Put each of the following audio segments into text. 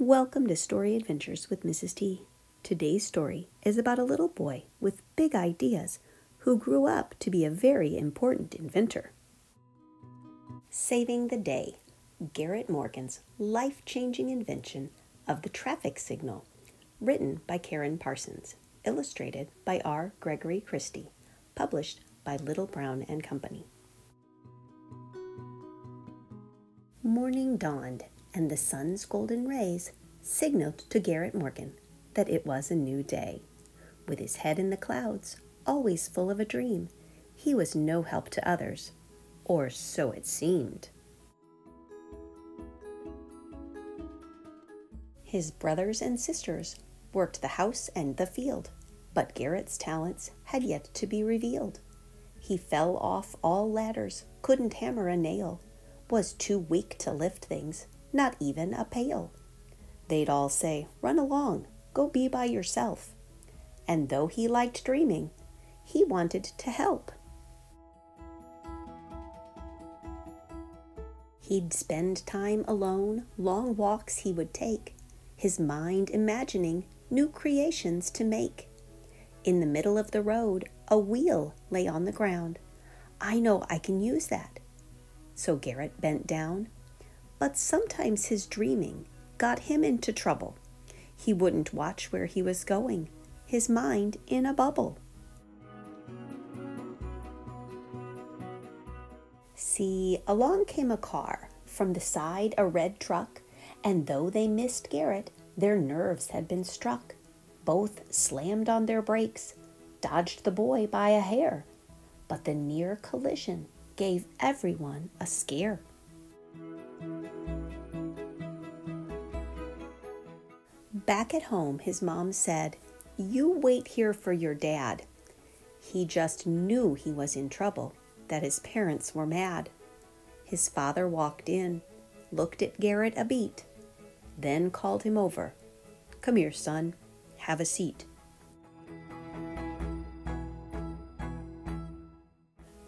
Welcome to Story Adventures with Mrs. T. Today's story is about a little boy with big ideas who grew up to be a very important inventor. Saving the Day Garrett Morgan's life changing invention of the traffic signal, written by Karen Parsons, illustrated by R. Gregory Christie, published by Little Brown and Company. Morning dawned and the sun's golden rays signaled to Garrett Morgan that it was a new day. With his head in the clouds, always full of a dream, he was no help to others, or so it seemed. His brothers and sisters worked the house and the field, but Garrett's talents had yet to be revealed. He fell off all ladders, couldn't hammer a nail, was too weak to lift things, not even a pail. They'd all say, Run along, go be by yourself. And though he liked dreaming, he wanted to help. He'd spend time alone, long walks he would take, his mind imagining new creations to make. In the middle of the road, a wheel lay on the ground. I know I can use that. So Garrett bent down, but sometimes his dreaming got him into trouble. He wouldn't watch where he was going, his mind in a bubble. See, along came a car, from the side a red truck, and though they missed Garrett, their nerves had been struck. Both slammed on their brakes, dodged the boy by a hair, but the near collision gave everyone a scare. Back at home, his mom said, You wait here for your dad. He just knew he was in trouble, that his parents were mad. His father walked in, looked at Garrett a beat, then called him over. Come here, son, have a seat.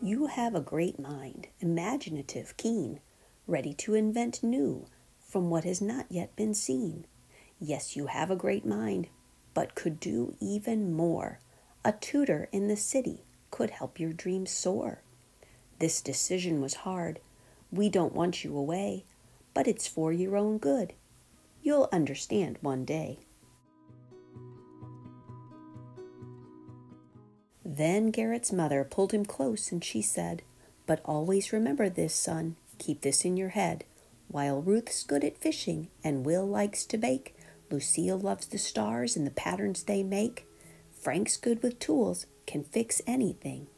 You have a great mind, imaginative, keen, ready to invent new from what has not yet been seen. Yes, you have a great mind, but could do even more. A tutor in the city could help your dreams soar. This decision was hard. We don't want you away, but it's for your own good. You'll understand one day. Then Garrett's mother pulled him close and she said, But always remember this, son. Keep this in your head. While Ruth's good at fishing and Will likes to bake, Lucille loves the stars and the patterns they make. Frank's good with tools, can fix anything.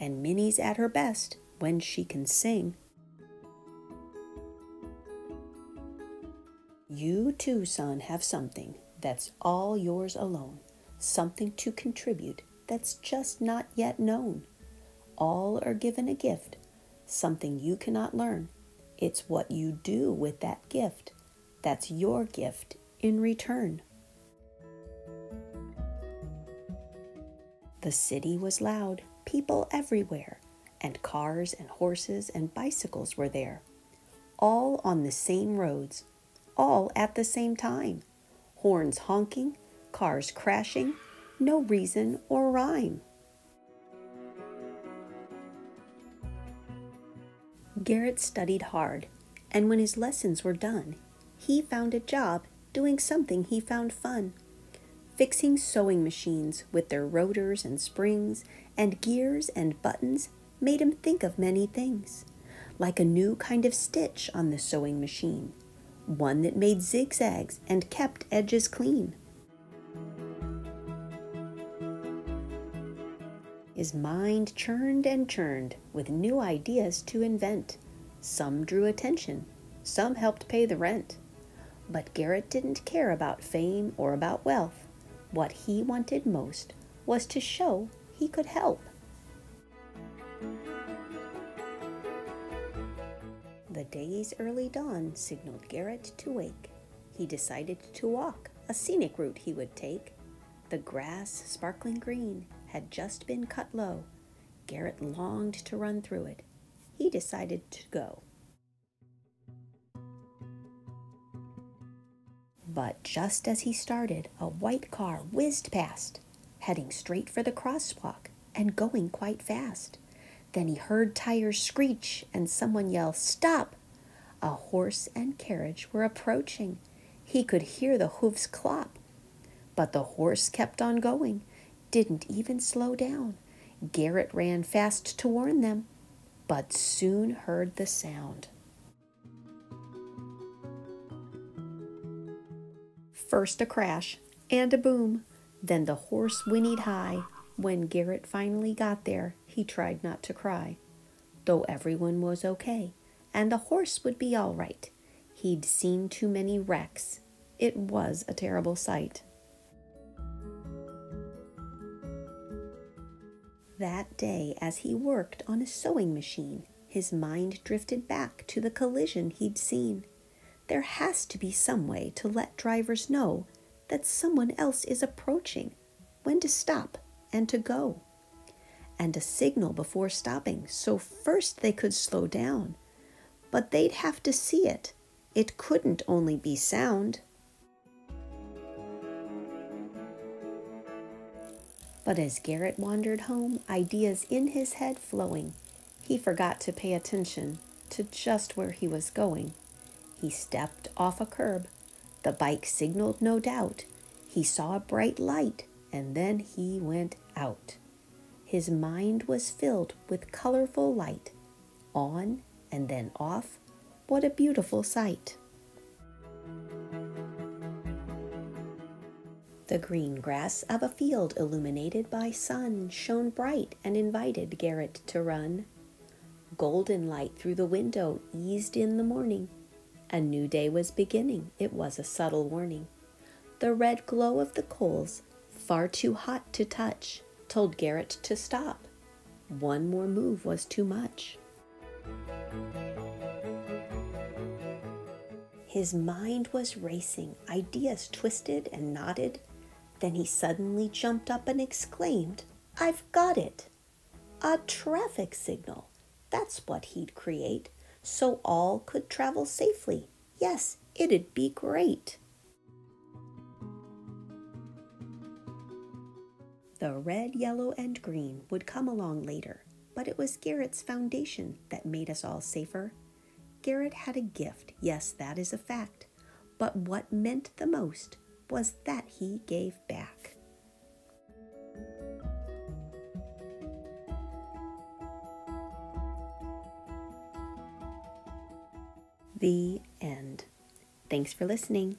And Minnie's at her best when she can sing. You too, son, have something that's all yours alone, something to contribute that's just not yet known. All are given a gift, something you cannot learn. It's what you do with that gift that's your gift in return. The city was loud, people everywhere, and cars and horses and bicycles were there, all on the same roads, all at the same time. Horns honking, cars crashing, no reason or rhyme. Garrett studied hard, and when his lessons were done, he found a job doing something he found fun. Fixing sewing machines with their rotors and springs and gears and buttons made him think of many things, like a new kind of stitch on the sewing machine, one that made zigzags and kept edges clean. His mind churned and churned with new ideas to invent. Some drew attention, some helped pay the rent. But Garrett didn't care about fame or about wealth. What he wanted most was to show he could help. The day's early dawn signaled Garrett to wake. He decided to walk, a scenic route he would take. The grass, sparkling green, had just been cut low. Garrett longed to run through it. He decided to go. But just as he started, a white car whizzed past, heading straight for the crosswalk and going quite fast. Then he heard tires screech and someone yell, Stop! A horse and carriage were approaching. He could hear the hoofs clop. But the horse kept on going, didn't even slow down. Garrett ran fast to warn them, but soon heard the sound. First a crash and a boom, then the horse whinnied high. When Garrett finally got there, he tried not to cry. Though everyone was okay, and the horse would be all right. He'd seen too many wrecks. It was a terrible sight. That day, as he worked on a sewing machine, his mind drifted back to the collision he'd seen. There has to be some way to let drivers know that someone else is approaching, when to stop and to go, and a signal before stopping so first they could slow down. But they'd have to see it. It couldn't only be sound. But as Garrett wandered home, ideas in his head flowing, he forgot to pay attention to just where he was going. He stepped off a curb. The bike signaled, no doubt. He saw a bright light, and then he went out. His mind was filled with colorful light. On and then off. What a beautiful sight! The green grass of a field illuminated by sun shone bright and invited Garrett to run. Golden light through the window eased in the morning. A new day was beginning, it was a subtle warning. The red glow of the coals, far too hot to touch, told Garrett to stop. One more move was too much. His mind was racing, ideas twisted and knotted. Then he suddenly jumped up and exclaimed, I've got it! A traffic signal. That's what he'd create so all could travel safely. Yes, it'd be great. The red, yellow, and green would come along later, but it was Garrett's foundation that made us all safer. Garrett had a gift, yes, that is a fact, but what meant the most was that he gave back. The end. Thanks for listening.